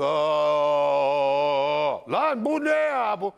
Oh, lan bu?